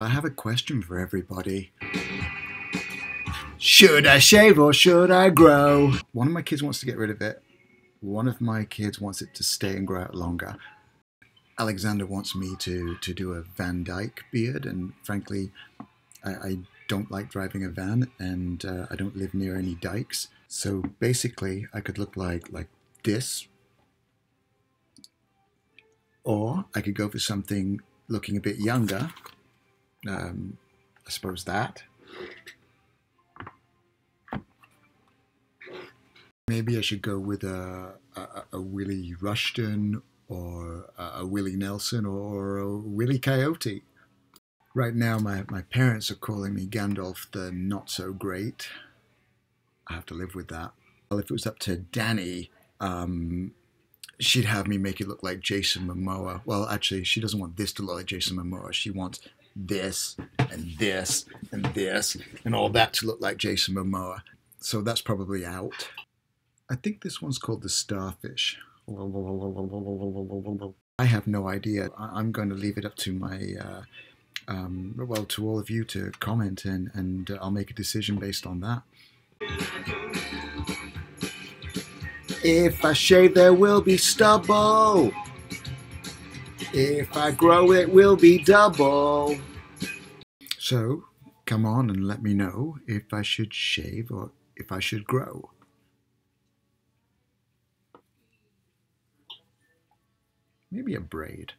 I have a question for everybody. Should I shave or should I grow? One of my kids wants to get rid of it. One of my kids wants it to stay and grow out longer. Alexander wants me to, to do a Van Dyke beard, and frankly, I, I don't like driving a van and uh, I don't live near any dikes. So basically, I could look like, like this, or I could go for something looking a bit younger. Um, I suppose that. Maybe I should go with a, a, a Willie Rushton or a, a Willie Nelson or a Willie Coyote. Right now, my, my parents are calling me Gandalf the Not So Great. I have to live with that. Well, if it was up to Danny, um, she'd have me make it look like Jason Momoa. Well, actually, she doesn't want this to look like Jason Momoa. She wants this and this and this and all that to look like Jason Momoa. So that's probably out. I think this one's called the Starfish. I have no idea. I'm going to leave it up to my, uh, um, well, to all of you to comment and, and uh, I'll make a decision based on that. If I shave, there will be stubble. If I grow, it will be double. So, come on and let me know if I should shave or if I should grow. Maybe a braid.